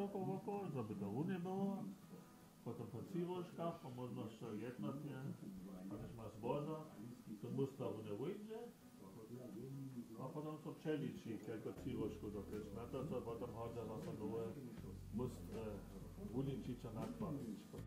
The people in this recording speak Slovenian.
da bo lahko, da bo dovolj bilo, kot pa civoška, pa možno še jedno tje, pa neš ima zbožo, to bo sta v nevojče, pa potem so pčeliči, kaj kot civoško do prečne, to je potem hodja, da so dovolj, must, sta eh, vuničiča nadpavničko.